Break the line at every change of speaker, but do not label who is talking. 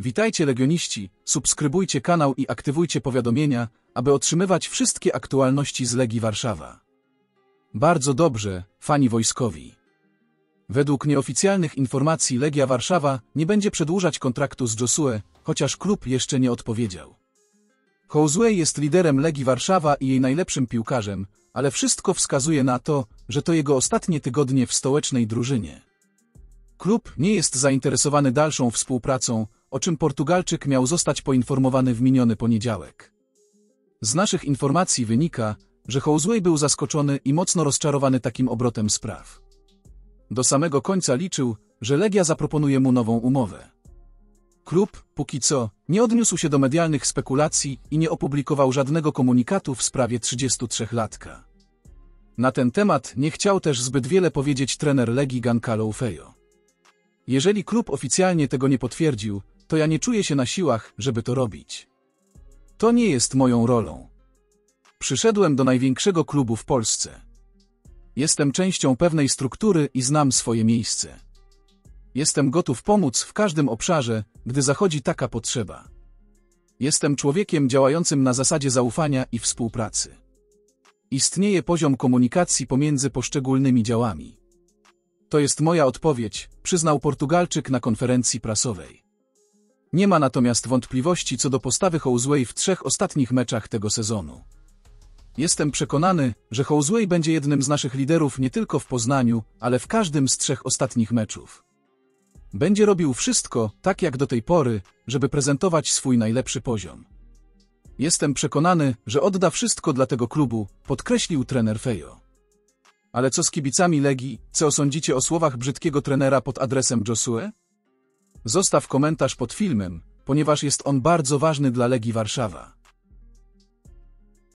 Witajcie legioniści, subskrybujcie kanał i aktywujcie powiadomienia, aby otrzymywać wszystkie aktualności z Legii Warszawa. Bardzo dobrze, fani wojskowi. Według nieoficjalnych informacji Legia Warszawa nie będzie przedłużać kontraktu z Josue, chociaż klub jeszcze nie odpowiedział. Josue jest liderem Legii Warszawa i jej najlepszym piłkarzem, ale wszystko wskazuje na to, że to jego ostatnie tygodnie w stołecznej drużynie. Klub nie jest zainteresowany dalszą współpracą, o czym Portugalczyk miał zostać poinformowany w miniony poniedziałek. Z naszych informacji wynika, że Hołzłej był zaskoczony i mocno rozczarowany takim obrotem spraw. Do samego końca liczył, że Legia zaproponuje mu nową umowę. Klub, póki co, nie odniósł się do medialnych spekulacji i nie opublikował żadnego komunikatu w sprawie 33-latka. Na ten temat nie chciał też zbyt wiele powiedzieć trener Legii Gankalo Fejo. Jeżeli klub oficjalnie tego nie potwierdził, to ja nie czuję się na siłach, żeby to robić. To nie jest moją rolą. Przyszedłem do największego klubu w Polsce. Jestem częścią pewnej struktury i znam swoje miejsce. Jestem gotów pomóc w każdym obszarze, gdy zachodzi taka potrzeba. Jestem człowiekiem działającym na zasadzie zaufania i współpracy. Istnieje poziom komunikacji pomiędzy poszczególnymi działami. To jest moja odpowiedź, przyznał Portugalczyk na konferencji prasowej. Nie ma natomiast wątpliwości co do postawy Hołzłej w trzech ostatnich meczach tego sezonu. Jestem przekonany, że Hołzłej będzie jednym z naszych liderów nie tylko w Poznaniu, ale w każdym z trzech ostatnich meczów. Będzie robił wszystko, tak jak do tej pory, żeby prezentować swój najlepszy poziom. Jestem przekonany, że odda wszystko dla tego klubu, podkreślił trener Fejo. Ale co z kibicami Legii, co sądzicie o słowach brzydkiego trenera pod adresem Josue? Zostaw komentarz pod filmem, ponieważ jest on bardzo ważny dla Legii Warszawa.